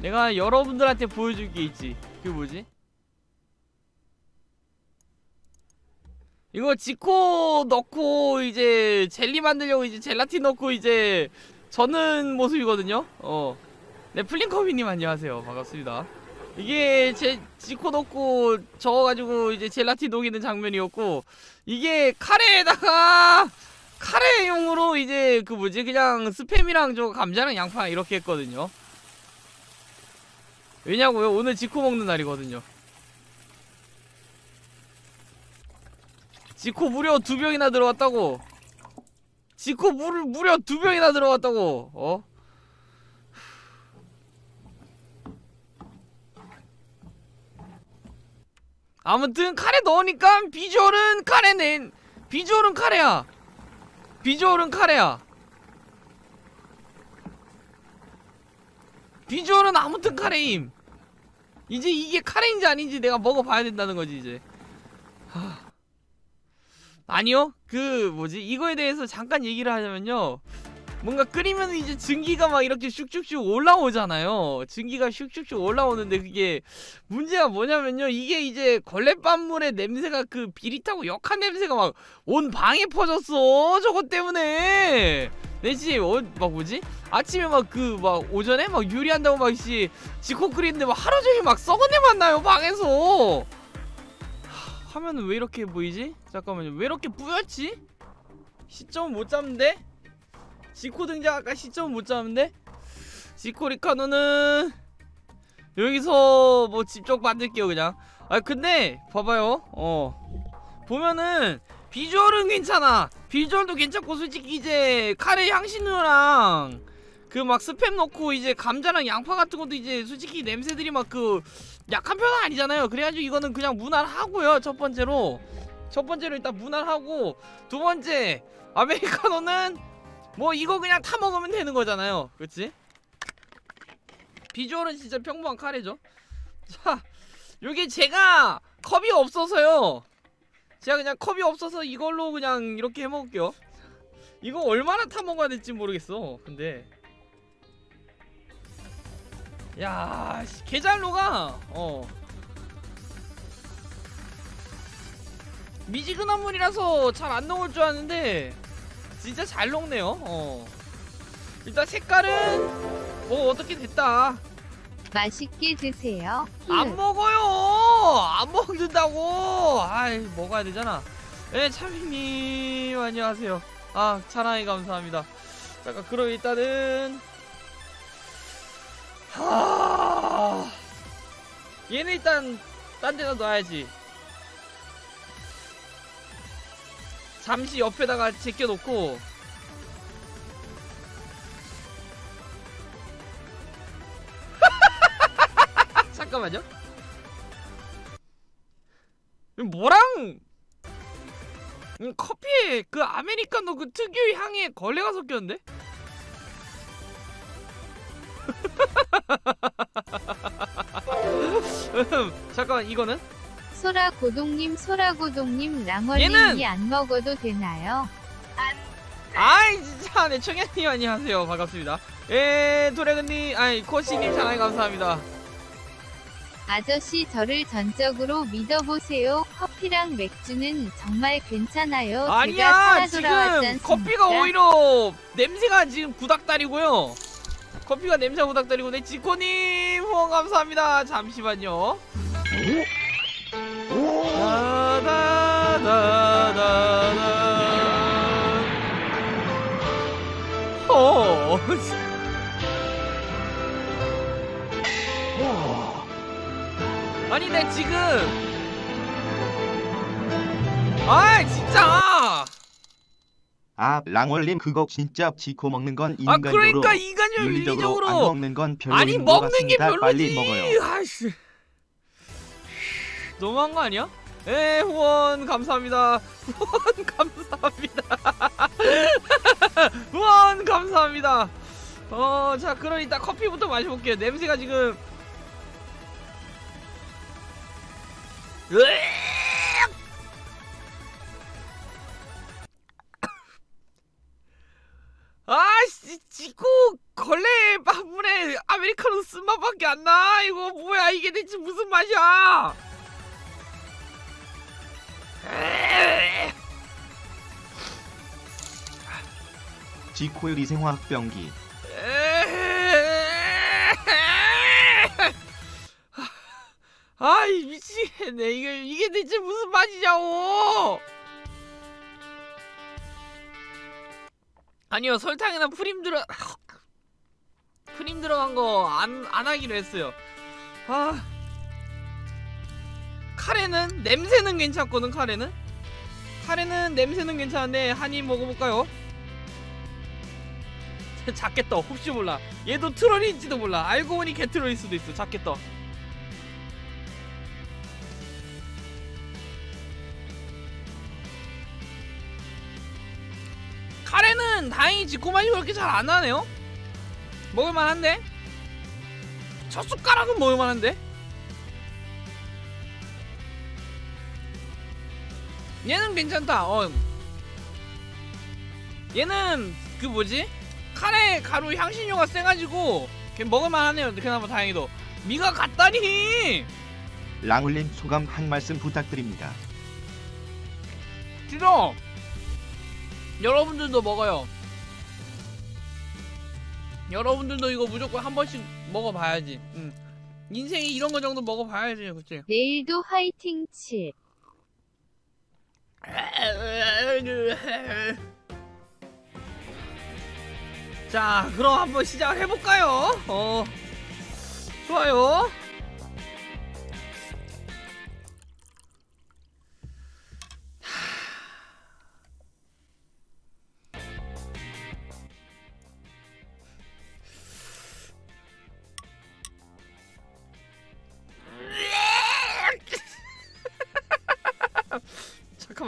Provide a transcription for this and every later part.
내가 여러분들한테 보여줄 게 있지. 그게 뭐지? 이거 지코 넣고 이제 젤리 만들려고 이제 젤라틴 넣고 이제 저는 모습이거든요. 어. 네 플링커비님 안녕하세요. 반갑습니다. 이게 제 지코 넣고 저어가지고 이제 젤라틴 녹이는 장면이었고 이게 카레에다가 카레용으로 이제 그 뭐지? 그냥 스팸이랑 저 감자랑 양파 이렇게 했거든요 왜냐고요? 오늘 지코 먹는 날이거든요. 지코 무려 두 병이나 들어왔다고. 지코 물 무려 두 병이나 들어왔다고. 어? 아무튼 카레 넣으니까 비주얼은 카레네. 비주얼은 카레야. 비주얼은 카레야 비주얼은 아무튼 카레임. 이제 이게 카레인지 아닌지 내가 먹어봐야 된다는 거지 이제. 하... 아니요? 그 뭐지? 이거에 대해서 잠깐 얘기를 하자면요. 뭔가 끓이면 이제 증기가 막 이렇게 슉슉슉 올라오잖아요. 증기가 슉슉슉 올라오는데 그게 문제가 뭐냐면요. 이게 이제 걸레밥물의 냄새가 그 비릿하고 역한 냄새가 막 온 방에 퍼졌어 저것 때문에 내지? 어, 막 뭐지? 아침에 막 그 막 오전에 막 요리한다고 막씨 지코 끓이는데 막 하루 종일 막 썩은 내만 나요 방에서. 하, 화면은 왜 이렇게 보이지? 잠깐만요. 왜 이렇게 뿌옇지? 시점 못 잡는데? 지코 등장 아까 시점 못 잡는데? 지코 리카노는 여기서 뭐 직접 만들게요 그냥. 아 근데 봐봐요. 어. 보면은 비주얼은 괜찮아. 비주얼도 괜찮고 솔직히 이제 카레 향신료랑 그 막 스팸 넣고 이제 감자랑 양파 같은 것도 이제 솔직히 냄새들이 막 그 약한 편은 아니잖아요. 그래가지고 이거는 그냥 무난하고요 첫 번째로. 첫 번째로 일단 무난하고 두 번째 아메리카노는 뭐 이거 그냥 타 먹으면 되는 거잖아요. 그치? 비주얼은 진짜 평범한 카레죠. 자 여기 제가 컵이 없어서요 제가 그냥 컵이 없어서 이걸로 그냥 이렇게 해먹을게요. 이거 얼마나 타먹어야 될지 모르겠어 근데. 야 게잘로가 어. 미지근한 물이라서 잘 안 녹을 줄 아는데 진짜 잘 녹네요 어. 일단 색깔은 뭐 어떻게 됐다 맛있게 드세요. 안 먹어요. 안 먹는다고. 아이 먹어야 되잖아. 예 차미님 안녕하세요. 아 차라이 감사합니다. 잠깐 그럼 일단은 하 얘는 일단 딴 데다 놔야지. 잠시 옆에다가 제껴놓고 잠깐만요 뭐랑 음, 커피에 그 아메리카노 그 특유의 향에 걸레가 섞였는데? 잠깐만 이거는? 소라고동님 소라고동님 랑얼님이 안 먹어도 되나요? 아이 진짜 네 청현님 안녕하세요 반갑습니다 예 도래근님 아이 코시님 장하이 감사합니다 아저씨 저를 전적으로 믿어보세요. 커피랑 맥주는 정말 괜찮아요. 아니야 지금 커피가? 오히려 냄새가 지금 구닥다리고요 커피가 냄새가 구닥다리고 네 지코님 후원 감사합니다 잠시만요 다다다다다 어 아니 내 지금. 아 진짜! 아 랑월님 그거 진짜 지코 먹는 건아 인간적으로 그러니까 인간적 윤리적으로 안 윤리적으로. 먹는 건 별로인 아니 것 먹는 게. 별로지 빨리 먹어요. 아이씨. 너무한 거 아니야? 에 후원 감사합니다. 후원 감사합니다. 후원 감사합니다. 어자 그럼 이따 커피부터 마셔볼게요. 냄새가 지금 아씨 지코 걸레 바분에 아메리카노 쓴 맛밖에 안 나. 이거 뭐야? 이게 대체 무슨 맛이야? 지코의 위생화학병기. 아이 미치겠네. 이게 이게 대체 무슨 맛이냐고. 아니요 설탕이나 프림 들어 프림 들어간 거 안 안 하기로 했어요. 아. 카레는 냄새는 괜찮거든 카레는? 카레는 냄새는 괜찮은데 한 입 먹어볼까요? 작겠다 혹시 몰라. 얘도 트롤인지도 몰라. 알고 보니 개트롤일 수도 있어. 작겠다 지코맛이 그렇게 잘안 나네요? 먹을만한데? 첫 숟가락은 먹을만한데? 얘는 괜찮다. 어. 얘는 그 뭐지? 카레 가루 향신료가 세가지고 걔 먹을만하네요. 그나마 다행히도. 미가 갔다니! 랑울님 소감 한 말씀 부탁드립니다. 싫어 여러분들도 먹어요 여러분들도 이거 무조건 한 번씩 먹어봐야지. 응. 인생에 이런 거 정도 먹어봐야지 그치? 내일도 화이팅 칠. 자 그럼 한번 시작을 해볼까요? 어. 좋아요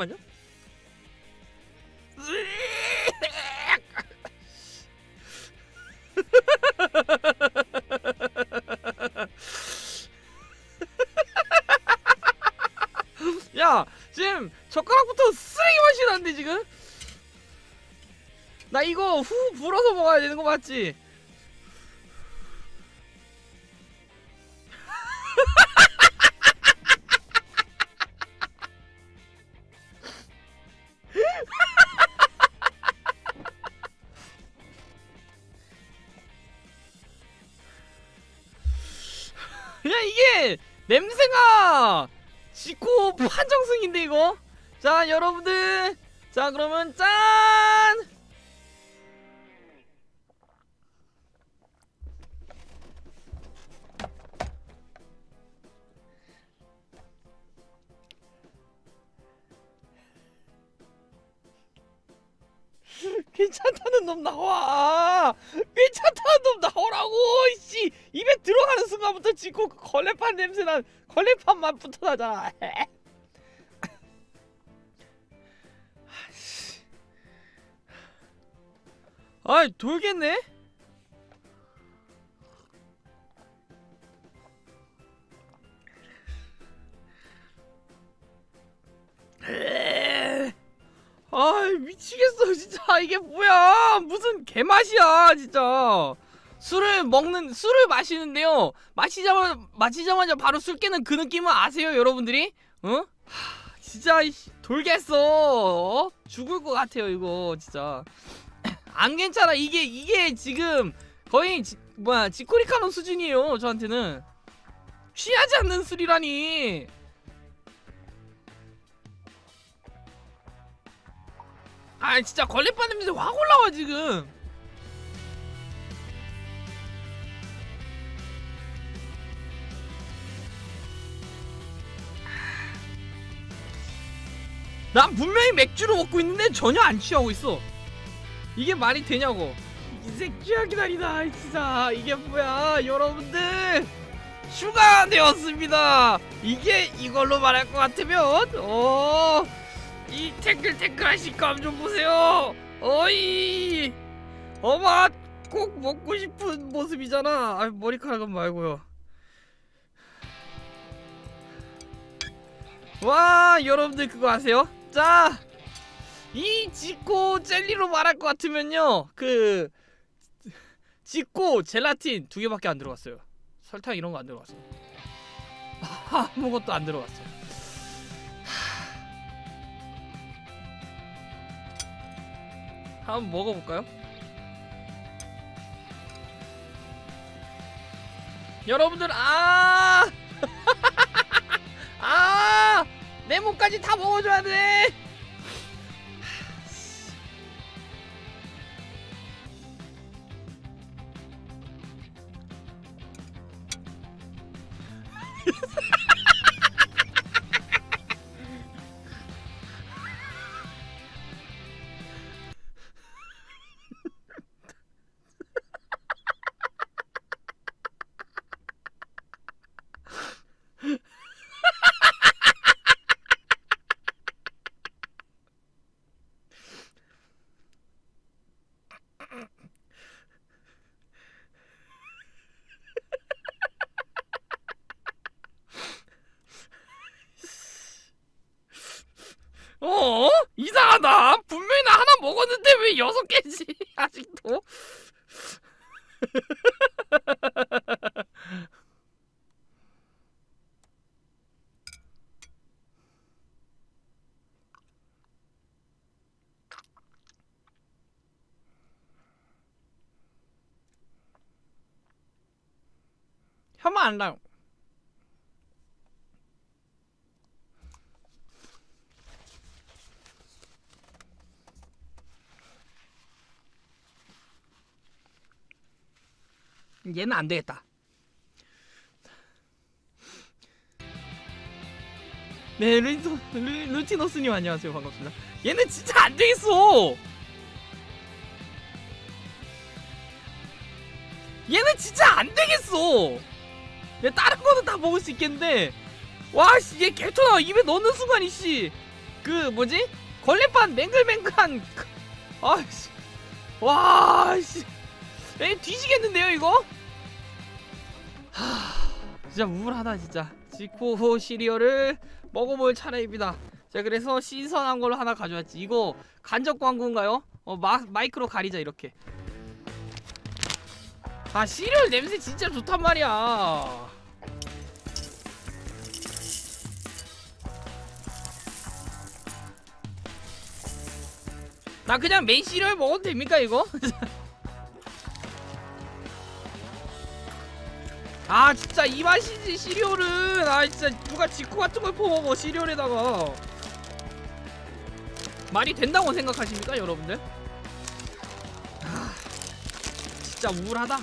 잠깐만요. 야, 지금 젓가락부터 쓰레기 맛이 나는데 지금? 나 이거 후 불어서 먹어야 되는 거 맞지? 야 이게 냄새가 지코 판정승인데 이거? 자 여러분들. 자 그러면 짠! 괜찮다는 놈 나와 괜찮다는 놈 나오라고 씨 입에 순간부터 지코 그 걸레판 냄새난 걸레판 맛부터 나잖아. 아이 돌겠네? 아 미치겠어 진짜. 이게 뭐야? 무슨 개맛이야 진짜 술을 먹는 술을 마시는데요. 마시자마자 마시자마자 바로 술 깨는 그 느낌은 아세요 여러분들이? 어 하, 진짜 돌겠어. 어? 죽을 것 같아요 이거 진짜. 안 괜찮아. 이게 이게 지금 거의 지, 뭐야 지코리카노 수준이에요 저한테는. 취하지 않는 술이라니. 아 진짜 걸레판 냄새 확 올라와 지금 난 분명히 맥주로 먹고 있는데 전혀 안 취하고 있어 이게 말이 되냐고 인생 취하기 날이다 진짜 이게 뭐야 여러분들 휴가 되었습니다 이게 이걸로 말할 것 같으면 어이 탱글탱글하신 감좀 보세요. 어이, 어마 꼭 먹고 싶은 모습이잖아. 아 머리카락은 말고요. 와 여러분들 그거 아세요? 자, 이 지코 젤리로 말할 것 같으면요, 그 찍고 젤라틴 두 개밖에 안 들어갔어요. 설탕 이런 거 안 들어갔어. 아무것도 안 들어갔어. 한번 먹어볼까요? 여러분들 아! 아! 내 몸까지 다 먹어줘야 돼. 먹었는데 왜 여섯 개지? 아직도? 혀만 안 나요. 얘는 안 되겠다. 네, 루이토, 루, 루티노스님 안녕하세요. 반갑습니다. 얘는 진짜 안 되겠어! 얘는 진짜 안 되겠어! 얘 다른 거는 다 먹을 수 있겠는데, 와, 씨, 얘 개토나 입에 넣는 순간, 이씨, 그, 뭐지? 걸레판 맹글맹글한, 그- 아, 씨. 와, 씨. 에 뒤지겠는데요 이거? 하, 진짜 우울하다 진짜. 지코호 시리얼을 먹어볼 차례입니다. 자 그래서 신선한 걸로 하나 가져왔지. 이거 간접 광고인가요? 어 마, 마이크로 가리자 이렇게. 아 시리얼 냄새 진짜 좋단 말이야. 나 그냥 맨 시리얼 먹어도 됩니까 이거? 아 진짜 이 맛이지 시리얼은. 아 진짜 누가 지코 같은 걸 퍼먹어 시리얼에다가. 말이 된다고 생각하십니까 여러분들? 아 진짜 우울하다.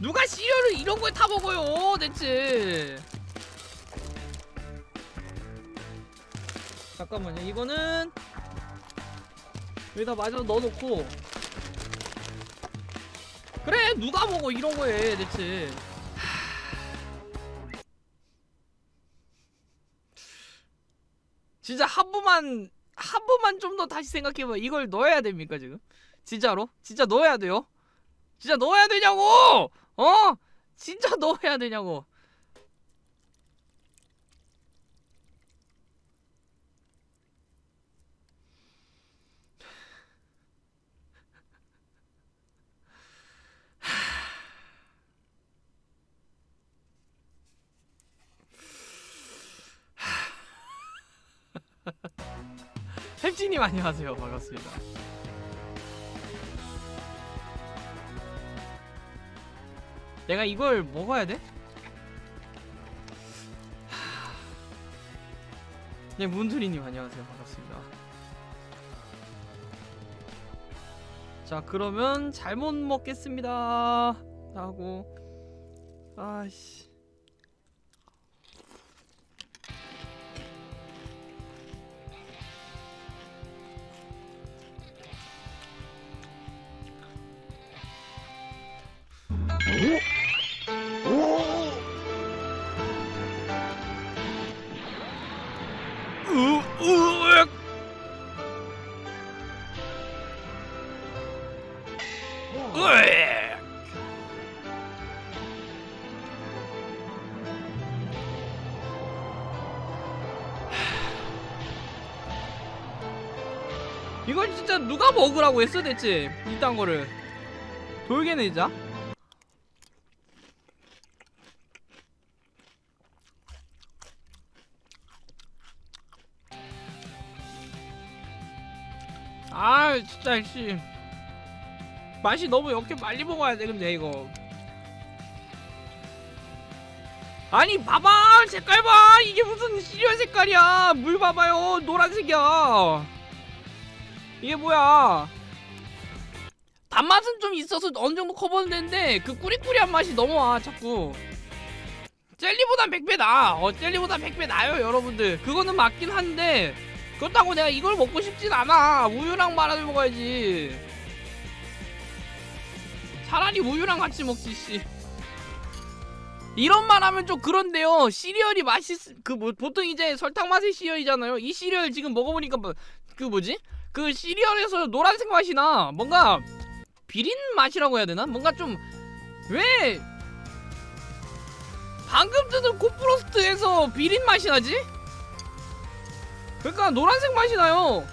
누가 시리얼을 이런 걸 타 먹어요 대체? 잠깐만요. 이거는 여기다 마저 넣어놓고. 그래 누가 먹어 이런 거에 대체 진짜 한 번만 한 번만 좀 더 다시 생각해봐. 이걸 넣어야 됩니까 지금? 진짜로? 진짜 넣어야 돼요? 진짜 넣어야 되냐고! 어? 진짜 넣어야 되냐고 햄찌님 안녕하세요. 반갑습니다. 내가 이걸 먹어야 돼? 하... 네 문두리님 안녕하세요. 반갑습니다. 자 그러면 잘못 먹겠습니다. 하고. 아씨 이걸 진짜 누가 먹으라고 했어 대체? 이딴 거를. 진 진짜 씨. 맛이 너무 이렇게 빨리 먹어야 돼 근데 이거. 아니 봐봐! 색깔 봐! 이게 무슨 시리얼 색깔이야! 물 봐봐요 노란색이야. 이게 뭐야? 단맛은 좀 있어서 어느 정도 커버는 되는데 그 꾸리꾸리한 맛이 넘어와 자꾸. 젤리보단 100배 나아 어 젤리보단 100배 나아요 여러분들. 그거는 맞긴 한데 그렇다고 내가 이걸 먹고 싶진 않아. 우유랑 말아서 먹어야지. 차라리 우유랑 같이 먹지 씨. 이런 말 하면 좀 그런데요. 시리얼이 맛있 그 뭐 보통 이제 설탕 맛의 시리얼이잖아요. 이 시리얼 지금 먹어보니까 뭐, 그 뭐지? 그 시리얼에서 노란색 맛이 나 뭔가 비린 맛이라고 해야 되나? 뭔가 좀 왜? 방금 뜯은 코프로스트에서 비린 맛이 나지? 그러니까 노란색 맛이 나요.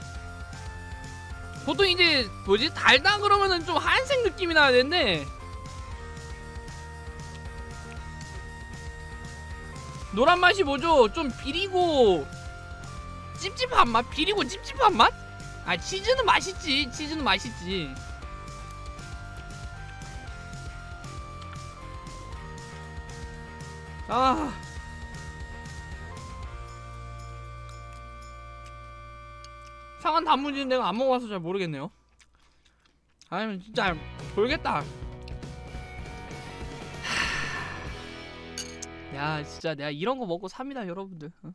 보통 이제 뭐지 달다 그러면은 좀 하얀색 느낌이 나야 되는데 노란 맛이 뭐죠? 좀 비리고 찝찝한 맛? 비리고 찝찝한 맛? 아 치즈는 맛있지. 치즈는 맛있지. 아. 상한 단무지는 내가 안 먹어봐서 잘 모르겠네요. 아니면 진짜. 하... 야 진짜 내가 이런 거 먹고 삽니다 여러분들. 어?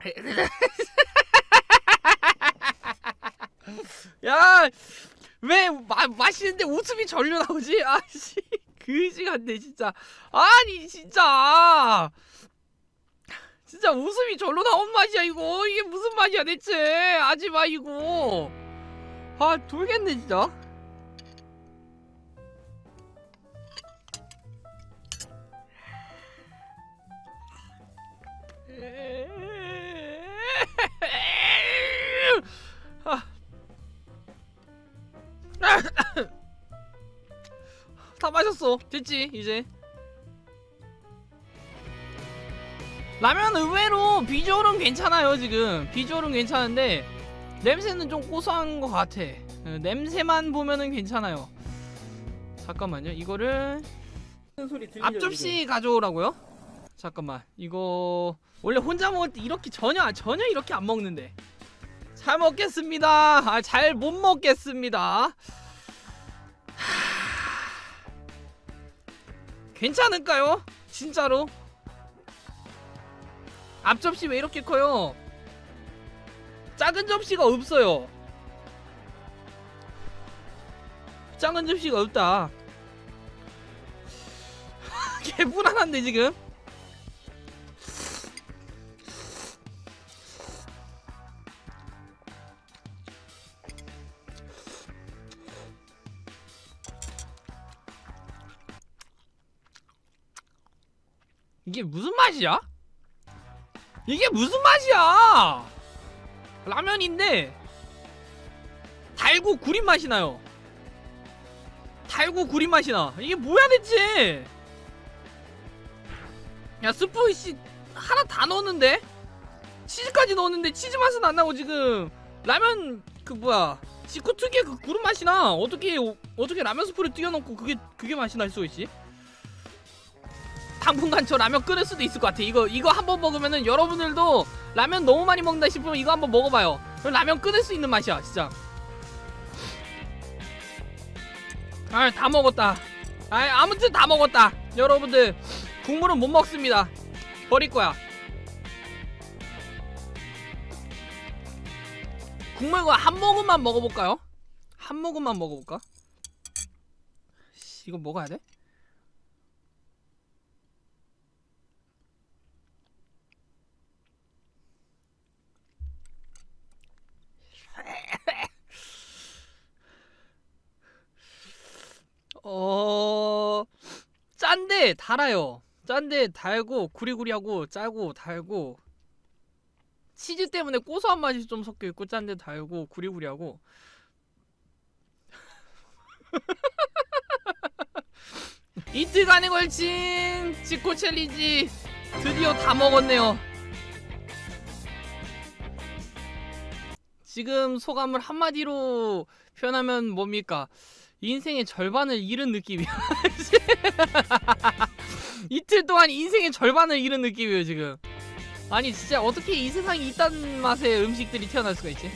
야, 왜 마, 맛있는데 웃음이 절로 나오지? 아씨, 그지 같네 진짜. 아니 진짜. 진짜 웃음이 절로 나온 맛이야 이거. 이게 무슨 맛이야 대체? 하지마 이거. 아 돌겠네 진짜. 아. 다 마셨어. 됐지 이제. 라면 의외로 비주얼은 괜찮아요 지금. 비주얼은 괜찮은데 냄새는 좀 고소한 것 같아. 어, 냄새만 보면은 괜찮아요. 잠깐만요. 이거를 앞접시 가져오라고요? 잠깐만. 이거 원래 혼자 먹을 때 이렇게 전혀 전혀 이렇게 안 먹는데. 잘 먹겠습니다. 아, 잘 못 먹겠습니다. 괜찮을까요? 진짜로? 앞 접시 왜 이렇게 커요? 작은 접시가 없어요. 작은 접시가 없다. 개 불안한데 지금? 이게 무슨 맛이야? 이게 무슨 맛이야? 라면인데 달고 구린 맛이 나요. 달고 구린 맛이 나. 이게 뭐야 대체? 야 스프 씨 하나 다 넣었는데 치즈까지 넣었는데 치즈 맛은 안 나고 지금 라면 그 뭐야 식구 특유의 그 구른 맛이 나. 어떻게 어떻게 라면 스프를 띄워놓고 그게 그게 맛이 날 수가 있지? 당분간 저 라면 끓을 수도 있을 것 같아. 이거 이거 한번 먹으면은 여러분들도 라면 너무 많이 먹는다 싶으면 이거 한번 먹어봐요. 라면 끓을 수 있는 맛이야, 진짜. 아, 다 먹었다. 아, 아무튼 다 먹었다. 여러분들 국물은 못 먹습니다. 버릴 거야. 국물 한 모금만 먹어볼까요? 한 모금만 먹어볼까? 이거 먹어야 돼? 어 짠데 달아요. 짠데 달고 구리구리하고 짜고 달고 치즈 때문에 고소한 맛이 좀 섞여 있고 짠데 달고 구리구리하고 이틀간에 걸친 지코 챌린지 드디어 다 먹었네요. 지금 소감을 한마디로 표현하면 뭡니까? 인생의 절반을 잃은 느낌이야. 이틀 동안 인생의 절반을 잃은 느낌이에요 지금. 아니 진짜 어떻게 이 세상에 이딴 맛의 음식들이 태어날 수가 있지?